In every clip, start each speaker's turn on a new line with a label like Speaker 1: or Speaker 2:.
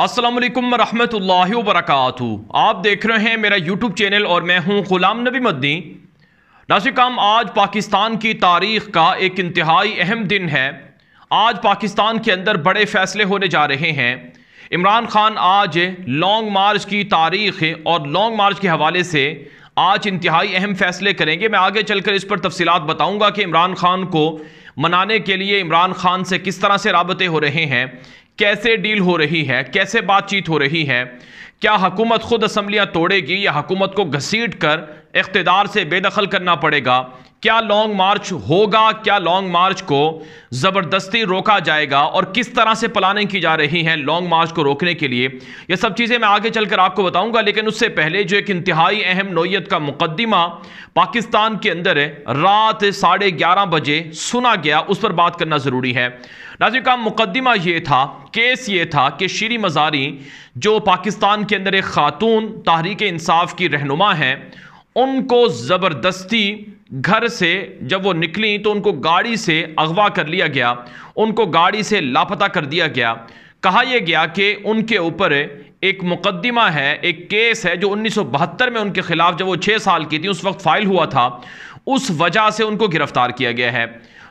Speaker 1: अस्सलाम वालेकुम रहमतुल्लाहि व बरकातहू आप देख रहे हैं मेरा यूट्यूब चैनल और मैं हूँ गुलाम नबी मदनी नासिकाम आज पाकिस्तान की तारीख का एक इंतहाई अहम दिन है। आज पाकिस्तान के अंदर बड़े फैसले होने जा रहे हैं। इमरान खान आज लॉन्ग मार्च की तारीख और लॉन्ग मार्च के हवाले से आज इंतहाई अहम फैसले करेंगे। मैं आगे चलकर इस पर तफसीलात बताऊँगा कि इमरान खान को मनाने के लिए इमरान खान से किस तरह से रबते हो रहे हैं। कैसे डील हो रही है, कैसे बातचीत हो रही है, क्या हुकूमत खुद असम्बलियाँ तोड़ेगी या हकूमत को घसीट कर इकतदार से बेदखल करना पड़ेगा क्या लॉन्ग मार्च होगा, क्या लॉन्ग मार्च को ज़बरदस्ती रोका जाएगा और किस तरह से प्लानिंग की जा रही है लॉन्ग मार्च को रोकने के लिए? ये सब चीज़ें मैं आगे चलकर आपको बताऊँगा, लेकिन उससे पहले जो एक इंतहाई अहम नोयत का मुकदमा पाकिस्तान के अंदर रात साढ़े ग्यारह बजे सुना गया, उस पर बात करना ज़रूरी है। नाजिक का मुकदमा ये था, केस ये था कि शीरी मजारी, जो पाकिस्तान के अंदर एक खातून तहरीक इंसाफ की रहनुमा हैं, उनको ज़बरदस्ती घर से जब वो निकली तो उनको गाड़ी से अगवा कर लिया गया। उनको गाड़ी से लापता कर दिया गया। कहा यह गया कि उनके ऊपर एक मुकदमा है, एक केस है जो उन्नीस सौ बहत्तर में उनके खिलाफ जब वो छः साल की थी, उस वक्त फ़ाइल हुआ था। उस वजह से उनको गिरफ़्तार किया गया है।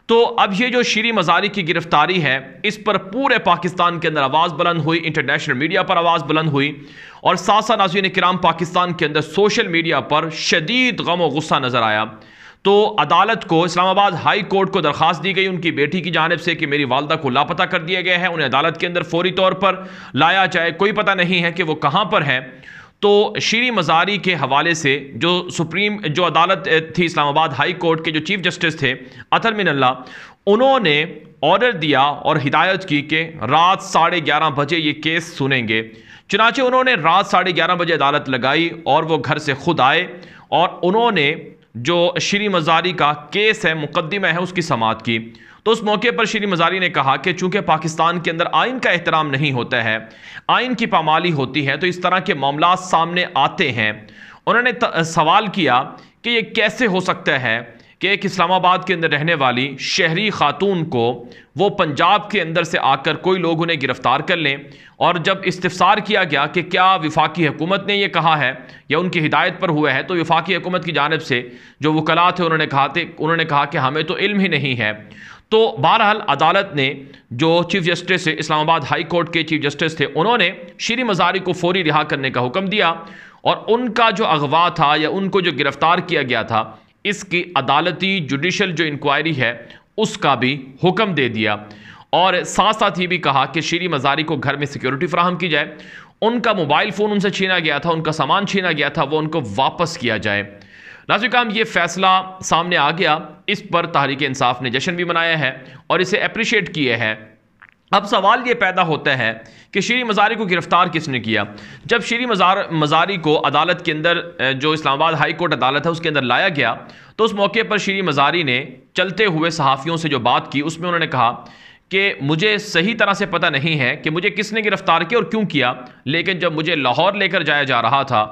Speaker 1: तो अब ये जो श्री मजारी की गिरफ्तारी है, इस पर पूरे पाकिस्तान के अंदर आवाज़ बुलंद हुई, इंटरनेशनल मीडिया पर आवाज़ बुलंद हुई और साथ नाजीन कराम पाकिस्तान के अंदर सोशल मीडिया पर शदीद गम व गुस्सा नज़र आया। तो अदालत को, इस्लामाबाद हाई कोर्ट को दरख्वास्त दी गई। उनकी बेटी की जानब से कि मेरी वालदा को लापता कर दिया गया है। उन्हें अदालत के अंदर फौरी तौर पर लाया जाए। कोई पता नहीं है कि वो कहाँ पर है। तो शीरी मजारी के हवाले से जो सुप्रीम, जो अदालत थी इस्लामाबाद हाई कोर्ट के जो चीफ जस्टिस थे, अतर मिनल्ला उन्होंने ऑर्डर दिया और हिदायत की कि रात साढ़े ग्यारह बजे ये केस सुनेंगे। चुनाचे उन्होंने रात साढ़े ग्यारह बजे अदालत लगाई और वो घर से खुद आए और उन्होंने जो श्री मजारी का केस है मुकदमा है उसकी समात की। तो उस मौके पर श्री मजारी ने कहा कि चूँकि पाकिस्तान के अंदर आइन का एहतराम नहीं होता है, आइन की पामाली होती है तो इस तरह के मामला सामने आते हैं। उन्होंने सवाल किया कि ये कैसे हो सकता है? कि एक इस्लामाबाद के अंदर रहने वाली शहरी खातून को वो पंजाब के अंदर से आकर कोई लोग उन्हें गिरफ़्तार कर लें। और जब इस्तफसार किया गया कि क्या विफाकी हुकूमत ने यह कहा है या उनकी हिदायत पर हुआ है तो विफाकी हुकूमत की जानब से जो वकला थे, उन्होंने कहा थे, उन्होंने कहा कि हमें तो इल्म ही नहीं है। तो बहरहाल अदालत ने जो chief justice Islamabad high court के चीफ जस्टिस थे, उन्होंने श्री मजारी को फौरी रिहा करने का हुक्म दिया। और उनका जो अगवा था या उनको जो गिरफ़्तार किया गया था इसकी अदालती जुडिशल जो इंक्वायरी है, उसका भी हुक्म दे दिया। और साथ साथ ये भी कहा कि श्री मजारी को घर में सिक्योरिटी फ्राहम की जाए। उनका मोबाइल फ़ोन उनसे छीना गया था, उनका सामान छीना गया था, वो उनको वापस किया जाए। नाजिकाम ये फैसला सामने आ गया। इस पर तहरीक इंसाफ ने जश्न भी मनाया है और इसे अप्रिशिएट किए हैं। अब सवाल ये पैदा होता है कि श्री मज़ारी को गिरफ़्तार किसने किया? जब श्री मज़ार, मज़ारी को अदालत के अंदर जो इस्लामाबाद हाई कोर्ट अदालत है, उसके अंदर लाया गया तो उस मौके पर श्री मज़ारी ने चलते हुए सहाफ़ियों से जो बात की, उसमें उन्होंने कहा कि मुझे सही तरह से पता नहीं है कि मुझे किसने गिरफ़्तार किया और क्यों किया, लेकिन जब मुझे लाहौर लेकर जाया जा रहा था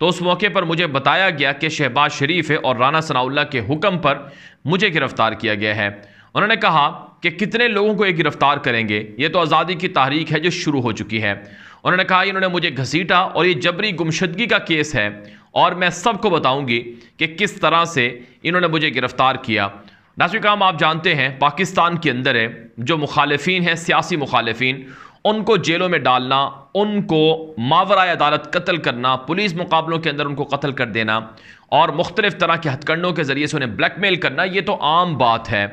Speaker 1: तो उस मौके पर मुझे बताया गया कि शहबाज शरीफ है और राना सनाउल्ला के हुक्म पर मुझे गिरफ़्तार किया गया है। उन्होंने कहा कि कितने लोगों को ये गिरफ़्तार करेंगे? ये तो आज़ादी की तारीख है जो शुरू हो चुकी है। उन्होंने कहा, इन्होंने मुझे घसीटा और ये जबरी गुमशदगी का केस है और मैं सबको बताऊँगी कि किस तरह से इन्होंने मुझे गिरफ़्तार किया। नासिक काम आप जानते हैं, पाकिस्तान के अंदर है, जो मुखालफी हैं, सियासी मुखालफी उनको जेलों में डालना, उनको मावरा अदालत कत्ल करना, पुलिस मुकाबलों के अंदर उनको कत्ल कर देना और मुख्तलिफ़ तरह के हथकंडों के ज़रिए से उन्हें ब्लैकमेल करना, ये तो आम बात है।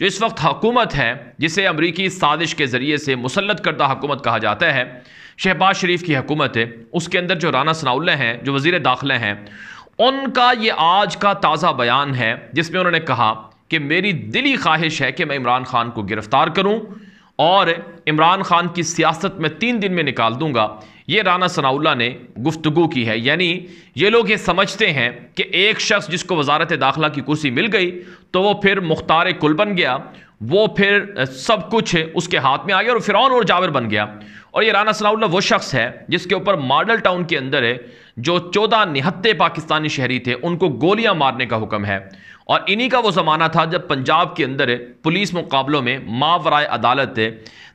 Speaker 1: जो इस वक्त हुकूमत है, जिसे अमरीकी साजिश के ज़रिए से मुसलत करदा हुकूमत कहा जाता है, शहबाज शरीफ की हुकूमत है, उसके अंदर जो राना सनाउल्ला हैं, जो वज़ीर दाखिले हैं, उनका ये आज का ताज़ा बयान है, जिसमें उन्होंने कहा कि मेरी दिली ख्वाहिश है कि मैं इमरान खान को गिरफ़्तार करूँ और इमरान खान की सियासत में तीन दिन में निकाल दूँगा। ये राना सनाउल्ला ने गुफ्तगु की है। यानी ये लोग ये समझते हैं कि एक शख्स जिसको वजारत दाखिला की कुर्सी मिल गई तो वो फिर मुख्तार कुल बन गया, वो फिर सब कुछ उसके हाथ में आ गया और फिर और जाबिर बन गया। और ये राना सनाउल्ला वो शख्स है जिसके ऊपर मॉडल टाउन के अंदर है, जो चौदह निहत्ते पाकिस्तानी शहरी थे, उनको गोलियाँ मारने का हुक्म है। और इन्हीं का वो ज़माना था जब पंजाब के अंदर पुलिस मुकाबलों में मावराय अदालत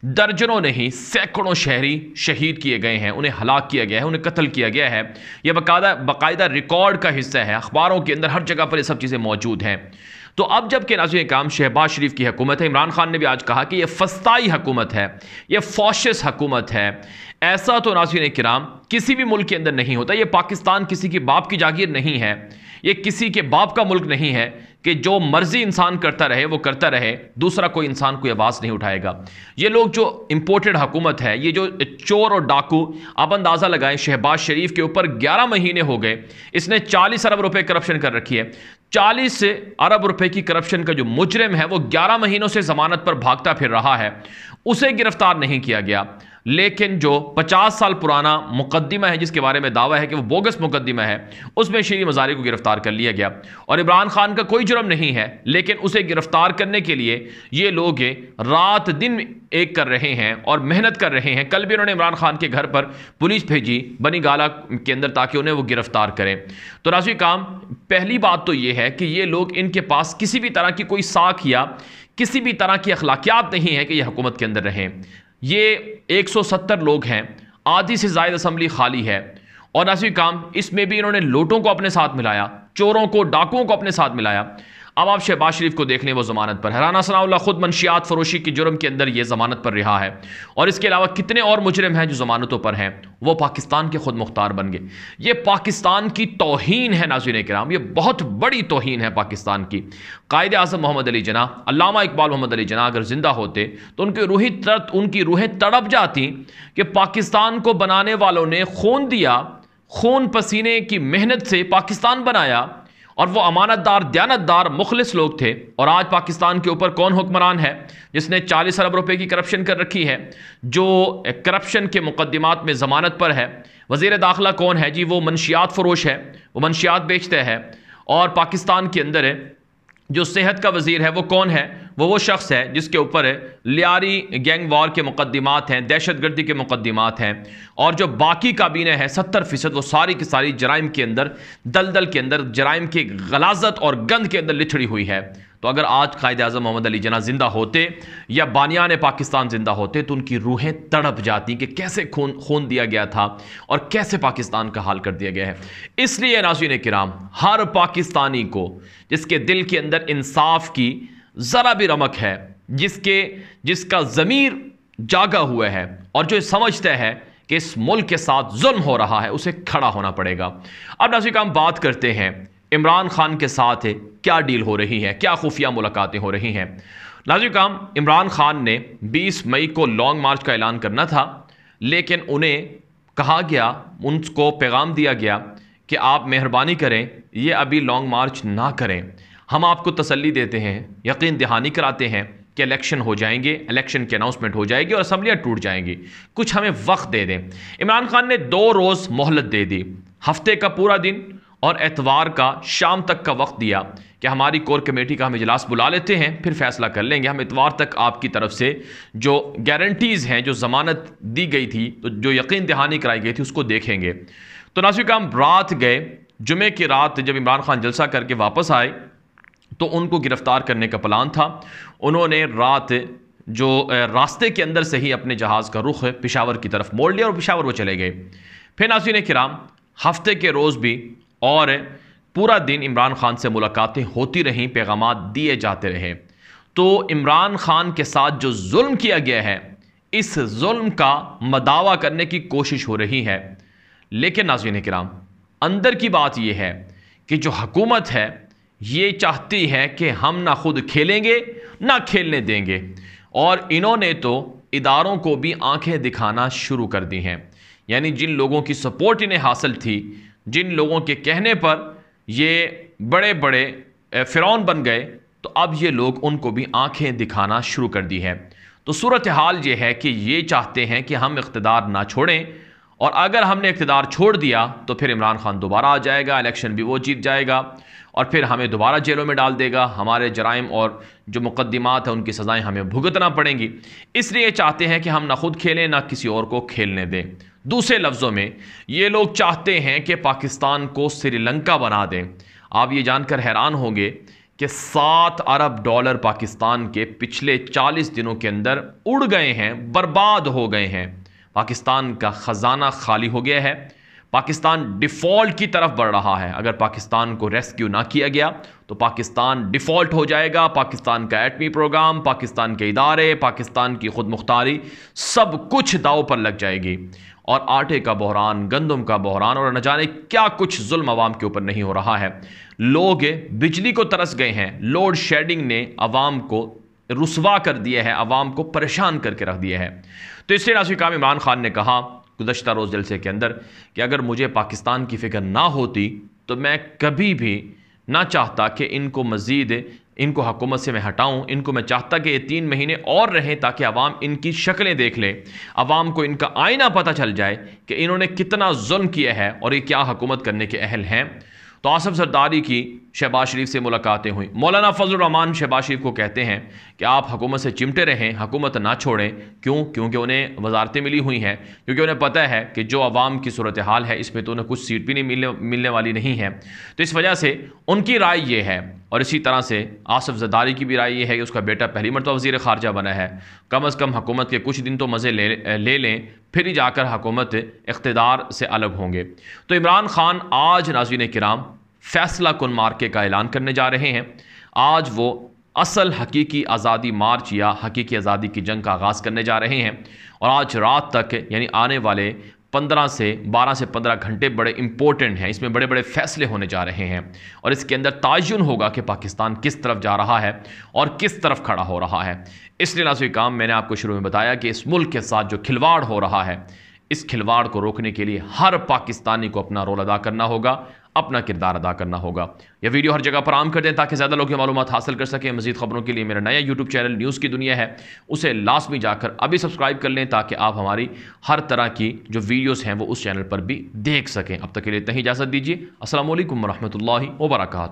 Speaker 1: दर्जनों नहीं, सैकड़ों शहरी शहीद किए गए हैं, उन्हें हलाक किया गया है, उन्हें कत्ल किया गया है। यह बाकायदा बाकायदा रिकॉर्ड का हिस्सा है, अखबारों के अंदर हर जगह पर ये सब चीज़ें मौजूद हैं। तो अब जब के नाजिन काम, शहबाज शरीफ की हुकूमत है, इमरान खान ने भी आज कहा कि यह फस्ताई हुकूमत है, यह फौशस हुकूमत है। ऐसा तो नाजिन कराम किसी भी मुल्क के अंदर नहीं होता, यह पाकिस्तान किसी की बाप की जागीर नहीं है। ये किसी के बाप का मुल्क नहीं है कि जो मर्ज़ी इंसान करता रहे, वो करता रहे, दूसरा कोई इंसान कोई आवाज़ नहीं उठाएगा। ये लोग जो इंपोर्टेड हुकूमत है, ये जो चोर और डाकू आप अंदाज़ा लगाएँ शहबाज शरीफ के ऊपर 11 महीने हो गए, इसने 40 अरब रुपए करप्शन कर रखी है। 40 अरब रुपए की करप्शन का जो मुजरिम है, वो 11 महीनों से जमानत पर भागता फिर रहा है। उसे गिरफ़्तार नहीं किया गया। लेकिन जो 50 साल पुराना मुकदमा है, जिसके बारे में दावा है कि वो बोगस मुकदमा है, उसमें शरी मजारी को गिरफ़्तार कर लिया गया। और इमरान खान का कोई जुर्म नहीं है, लेकिन उसे गिरफ़्तार करने के लिए ये लोग रात दिन एक कर रहे हैं और मेहनत कर रहे हैं। कल भी उन्होंने इमरान खान के घर पर पुलिस भेजी, बनी गाला के अंदर, ताकि उन्हें वो गिरफ़्तार करें। तो राज़ी काम, पहली बात तो ये है कि ये लोग इनके पास किसी भी तरह की कोई साख या किसी भी तरह की अखलाकियात नहीं है कि यह हुकूमत के अंदर रहें। ये 170 लोग हैं। आधी से जायद असम्बली खाली है। और नासी काम, इसमें भी इन्होंने लोटों को अपने साथ मिलाया, चोरों को, डाकुओं को अपने साथ मिलाया। अब आप शहबाज शरीफ को देख लें वो जमानत पर हैराना सनाउल्ला खुद मनशियात फरोशी की जुर्म के अंदर ये जमानत पर रहा है। और इसके अलावा कितने और मुजरम हैं जो जमानतों पर हैं? वो पाकिस्तान के खुद मुख्तार बन गए। ये पाकिस्तान की तोहन है नाजिन कराम ये बहुत बड़ी तोहन है पाकिस्तान की। कायद अजम मोहम्मद अली जना अलामा इकबाल मोहम्मद अली जना अगर ज़िंदा होते तो उनकी रूही तड़प उनकी रूहें तड़प जाती कि पाकिस्तान को बनाने वालों ने खून दिया, खून पसीने की मेहनत से पाकिस्तान बनाया और वो अमानतदार, दयानतदार, मुखलिस लोग थे। और आज पाकिस्तान के ऊपर कौन हुक्मरान है? जिसने चालीस अरब रुपए की करप्शन कर रखी है, जो करप्शन के मुकदमात में ज़मानत पर है। वज़ीर दाखिला कौन है? जी, वो मनशियात फरोश है। वो मनशियात बेचते हैं। और पाकिस्तान के अंदर जो सेहत का वज़ीर है, वो कौन है? वो वो शख्स है जिसके ऊपर लियारी गैंग वॉर के मुकदमात हैं दहशत गर्दी के मुकदमात हैं और जो बाकी काबीने हैं, सत्तर फ़ीसद वो सारी की सारी जराइम के अंदर, दलदल के अंदर जराइम की गलाजत और गंद के अंदर लिछड़ी हुई है। तो अगर आज कायद अजम मोहम्मद अली जना ज़िंदा होते या बानियान पाकिस्तान ज़िंदा होते तो उनकी रूहें तड़प जाती कि कैसे खून खून दिया गया था और कैसे पाकिस्तान का हाल कर दिया गया है। इसलिए नाजीन कराम, हर पाकिस्तानी को, जिसके दिल के अंदर इंसाफ की ज़रा भी रमक है, जिसके, जिसका ज़मीर जागा हुआ है और जो समझता है कि इस मुल्क के साथ जुल्म हो रहा है, उसे खड़ा होना पड़ेगा। अब नाजिक हम बात करते हैं इमरान खान के साथ क्या डील हो रही है? क्या खुफिया मुलाकातें हो रही हैं? नाजिक काम, इमरान खान ने 20 मई को लॉन्ग मार्च का ऐलान करना था, लेकिन उन्हें कहा गया, उनको पैगाम दिया गया कि आप मेहरबानी करें, ये अभी लॉन्ग मार्च ना करें। हम आपको तसल्ली देते हैं, यकीन दहानी कराते हैं कि इलेक्शन हो जाएँगे, इलेक्शन की अनाउंसमेंट हो जाएगी और असम्बलियाँ टूट जाएँगी। कुछ हमें वक्त दे दें। इमरान खान ने दो रोज़ मोहलत दे दी, हफ़्ते का पूरा दिन और एतवार का शाम तक का वक्त दिया कि हमारी कोर कमेटी का हम इजलास बुला लेते हैं, फिर फैसला कर लेंगे। हम इतवार तक आपकी तरफ़ से जो गारंटीज़ हैं, जो ज़मानत दी गई थी तो जो यकीन दहानी कराई गई थी, उसको देखेंगे। तो नासिक हम रात गए, जुमे की रात जब इमरान खान जलसा करके वापस आए तो उनको गिरफ़्तार करने का प्लान था। उन्होंने रात जो रास्ते के अंदर से ही अपने जहाज़ का रुख पिशावर की तरफ़ मोड़ लिया और पिशावर वो चले गए। फिर नासिन कराम, हफ़्ते के रोज़ भी और पूरा दिन इमरान खान से मुलाकातें होती रहीं पैगाम दिए जाते रहे। तो इमरान खान के साथ जो जुल्म किया गया है, इस जुल्म का मदावा करने की कोशिश हो रही है। लेकिन नाजीन कराम, अंदर की बात यह है कि जो हकूमत है, ये चाहती है कि हम ना खुद खेलेंगे, ना खेलने देंगे। और इन्होंने तो इदारों को भी आँखें दिखाना शुरू कर दी हैं। यानी जिन लोगों की सपोर्ट इन्हें हासिल थी जिन लोगों के कहने पर ये बड़े बड़े फ़िरौन बन गए तो अब ये लोग उनको भी आँखें दिखाना शुरू कर दी है। तो सूरत हाल ये है कि ये चाहते हैं कि हम इकतदार ना छोड़ें, और अगर हमने इकतदार छोड़ दिया तो फिर इमरान खान दोबारा आ जाएगा, इलेक्शन भी वो जीत जाएगा। और फिर हमें दोबारा जेलों में डाल देगा। हमारे जराइम और जो मुकदमात हैं, उनकी सज़ाएँ हमें भुगतना पड़ेंगी। इसलिए चाहते हैं कि हम ना खुद खेलें, ना किसी और को खेलने दें। दूसरे लफ्ज़ों में, ये लोग चाहते हैं कि पाकिस्तान को श्रीलंका बना दें। आप ये जानकर हैरान होंगे कि सात अरब डॉलर पाकिस्तान के पिछले चालीस दिनों के अंदर उड़ गए हैं, बर्बाद हो गए हैं। पाकिस्तान का ख़जाना खाली हो गया है। पाकिस्तान डिफ़ॉल्ट की तरफ़ बढ़ रहा है। अगर पाकिस्तान को रेस्क्यू ना किया गया तो पाकिस्तान डिफ़ॉल्ट हो जाएगा। पाकिस्तान का एटमी प्रोग्राम, पाकिस्तान के इदारे, पाकिस्तान की खुद मुख्तारी सब कुछ दाव पर लग जाएगी। और आटे का बहरान, गंदम का बहरान, और न जाने क्या कुछ जुल्म अवाम के ऊपर नहीं हो रहा है। लोग बिजली को तरस गए हैं। लोड शेडिंग ने अवाम को रुसवा कर दिया है। अवाम को परेशान करके रख दिया है। तो इसलिए नासिर काम इमरान खान ने कहा गुजशत रोज़ जलसे के अंदर कि अगर मुझे पाकिस्तान की फ़िक्र ना होती तो मैं कभी भी ना चाहता कि इनको मज़ीद, इनको हकूमत से मैं हटाऊं, इनको मैं चाहता कि ये तीन महीने और रहें ताकि आवाम इनकी शक्लें देख ले। आवाम को इनका आईना पता चल जाए कि इन्होंने कितना जुल्म किया है और ये क्या हुकूमत करने के अहल हैं। तो आसफ सरदारी की शहबाज शरीफ से मुलाकातें हुई। मौलाना फजलरहमान शहबाज शरीफ को कहते हैं कि आप हुकूमत से चिमटे रहें, हुकूमत ना छोड़ें। क्यों? क्योंकि उन्हें वजारतें मिली हुई हैं। क्योंकि उन्हें पता है कि जो आवाम की सूरत हाल है, इसमें तो उन्हें कुछ सीट भी नहीं मिलने मिलने वाली नहीं है। तो इस वजह से उनकी राय ये है, और इसी तरह से आसफ जदारी की भी राय यह है कि उसका बेटा पहली मरतबा वजी खारजा बना है। कम अज़ कम हुकूमत के कुछ दिन तो मज़े ले ले लें, फिर ही जाकर हुकूमत इकतदार से अलग होंगे। तो इमरान खान आज नाजीन कराम फैसला कन मार्के का ऐलान करने जा रहे हैं। आज वो असल हकीकी आज़ादी मार्च या हकीकी आज़ादी की जंग का आगाज़ करने जा रहे हैं और आज रात तक, यानी आने वाले पंद्रह से बारह से पंद्रह घंटे बड़े इंपॉर्टेंट हैं। इसमें बड़े बड़े फैसले होने जा रहे हैं और इसके अंदर तयन होगा कि पाकिस्तान किस तरफ़ जा रहा है और किस तरफ़ खड़ा हो रहा है। इसलिए नाजु काम मैंने आपको शुरू में बताया कि इस मुल्क के साथ जो खिलवाड़ हो रहा है, इस खिलवाड़ को रोकने के लिए हर पाकिस्तानी को अपना रोल अदा करना होगा। अपना किरदार अदा करना होगा। यह वीडियो हर जगह पर आम कर दें ताकि ज़्यादा लोग ये मालूम हासिल कर सकें। मजीद खबरों के लिए मेरा नया यूट्यूब चैनल न्यूज़ की दुनिया है। उसे लास्ट में जाकर अभी सब्सक्राइब कर लें ताकि आप हमारी हर तरह की जो वीडियोज़ हैं वो उस चैनल पर भी देख सकें। अब तक के लिए इतना ही, इजाज़त दीजिए। असल वरहमल वर्का